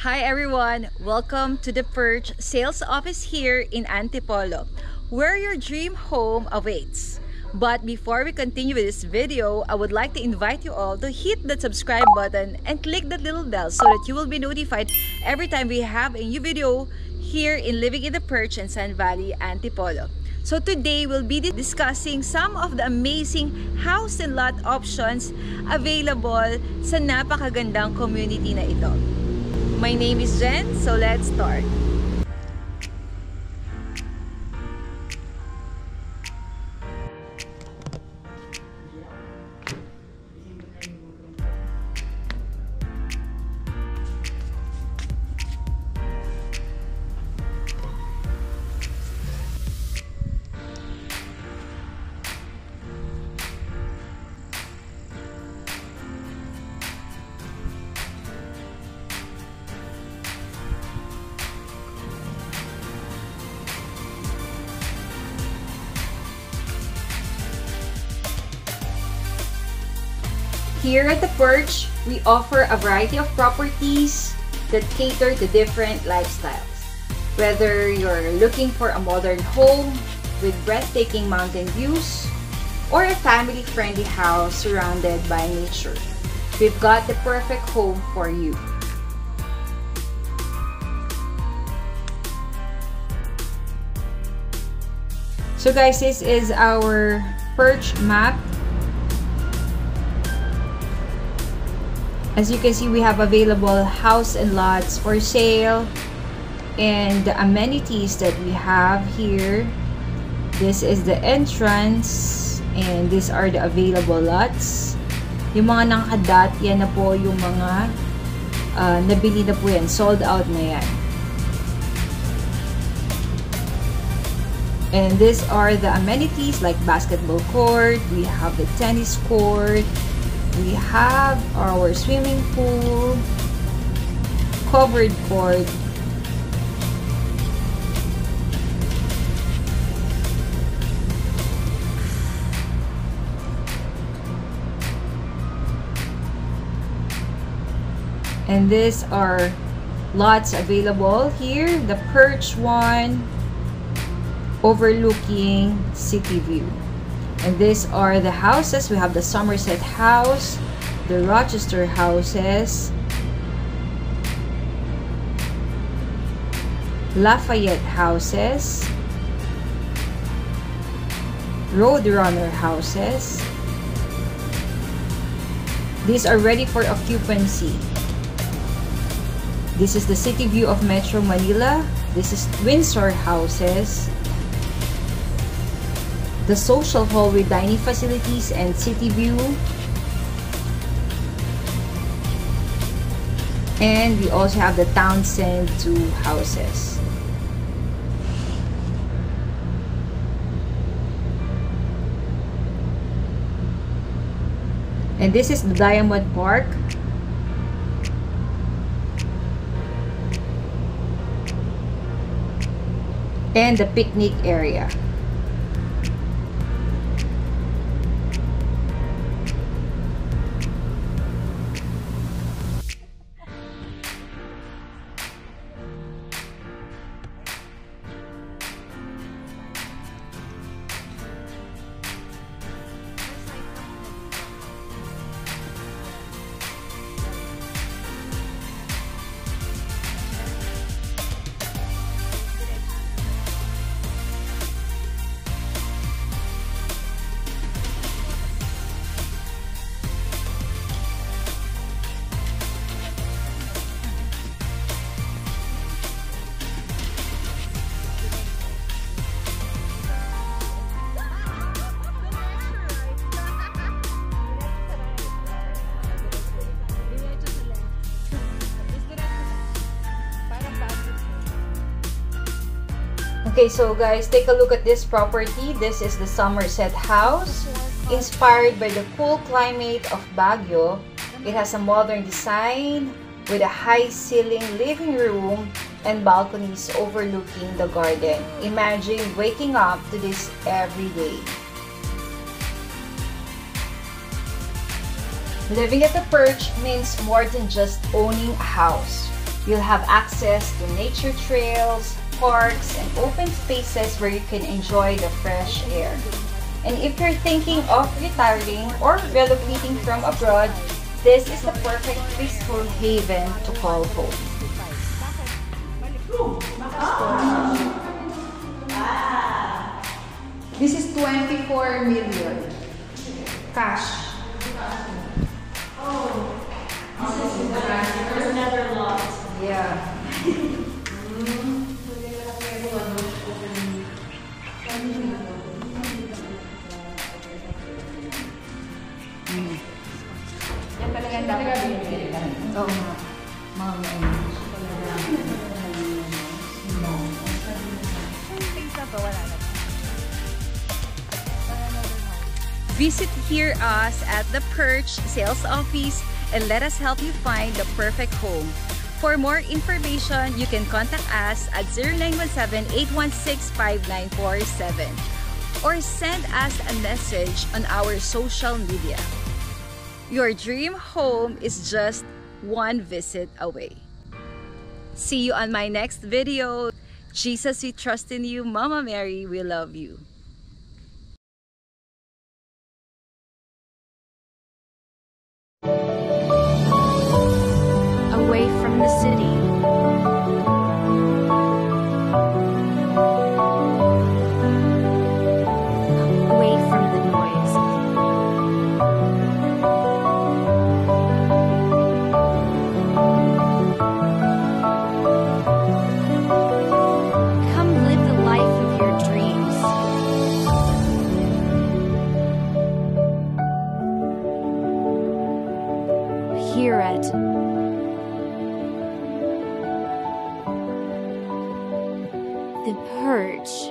Hi everyone! Welcome to the Perch sales office here in Antipolo, where your dream home awaits. But before we continue with this video, I would like to invite you all to hit that subscribe button and click that little bell so that you will be notified every time we have a new video here in Living in the Perch in San Valley, Antipolo. So today we'll be discussing some of the amazing house and lot options available sa napakagandang community na ito. My name is Jen, so let's start. Here at The Perch, we offer a variety of properties that cater to different lifestyles. Whether you're looking for a modern home with breathtaking mountain views or a family-friendly house surrounded by nature, we've got the perfect home for you. So guys, this is our perch map As you can see, we have available house and lots for sale. And the amenities that we have here. This is the entrance. And these are the available lots. Yung mga nakadat, yan na po yung mga uh, nabili na po yan. Sold out na yan. And these are the amenities like basketball court. We have the tennis court we have our swimming pool, covered court, and these are lots available here. The perch one overlooking city view and these are the houses. We have the Somerset House, the Rochester houses, Lafayette houses, Roadrunner houses. These are ready for occupancy. This is the city view of Metro Manila. This is Windsor houses the social hall with dining facilities and city view. And we also have the Townsend 2 houses. And this is the Diamond Park. And the picnic area. Okay, so guys, take a look at this property. This is the Somerset House. Inspired by the cool climate of Baguio, it has a modern design with a high-ceiling living room and balconies overlooking the garden. Imagine waking up to this every day. Living at the Perch means more than just owning a house. You'll have access to nature trails, parks, and open spaces where you can enjoy the fresh air. And if you're thinking of retiring or relocating from abroad, this is the perfect peaceful haven to call home. This is 24 million cash. Oh, There's never lost yeah. Mm. Visit here us at the Perch Sales Office and let us help you find the perfect home. For more information, you can contact us at 0917-816-5947 or send us a message on our social media. Your dream home is just one visit away. See you on my next video. Jesus, we trust in you. Mama Mary, we love you. Away from the city. Here at The Perch